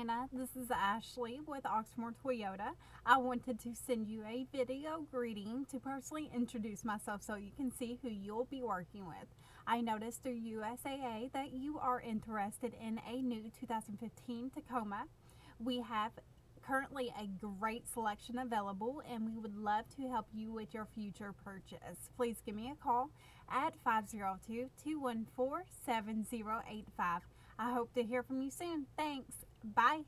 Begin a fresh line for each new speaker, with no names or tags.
Anna. This is Ashley with Oxmoor Toyota. I wanted to send you a video greeting to personally introduce myself so you can see who you'll be working with. I noticed through USAA that you are interested in a new 2015 Tacoma. We have currently a great selection available and we would love to help you with your future purchase. Please give me a call at 502-214-7085. I hope to hear from you soon. Thanks. Bye.